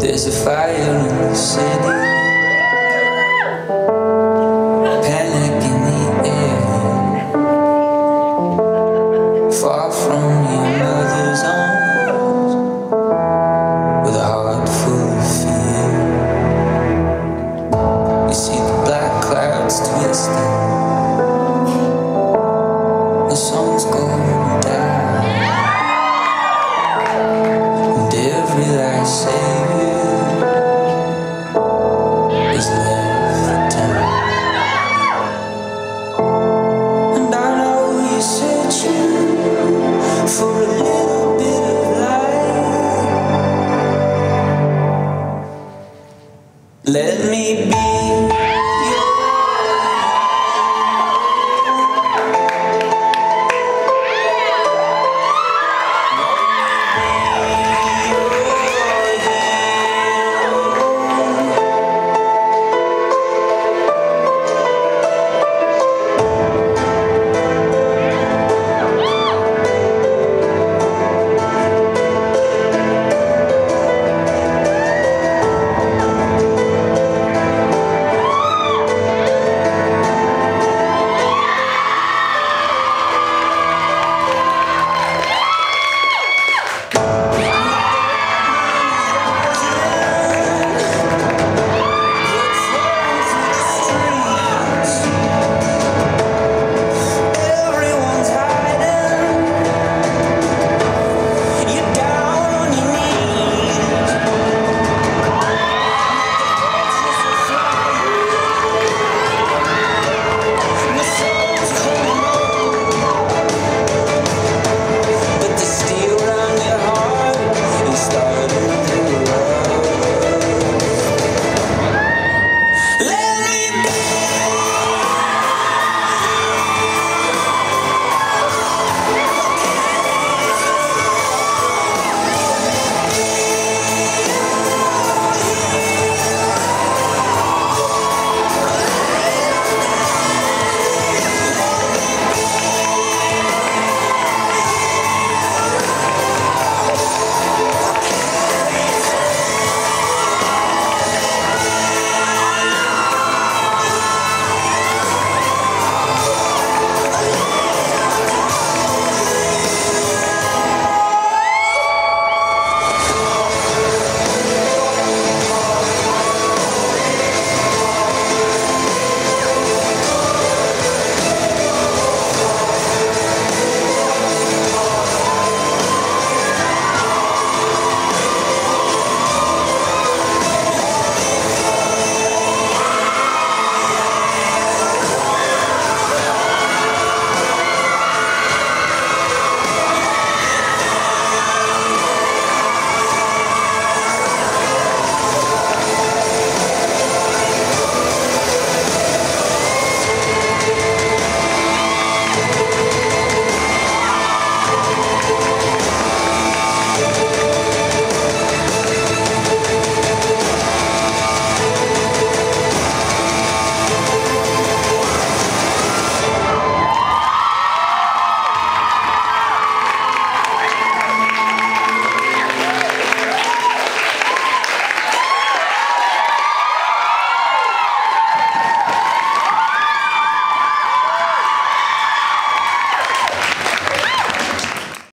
There's a fire in the city. Panic in the air. Far from your mother's arms. With a heart full of fear. You see the black clouds twisting.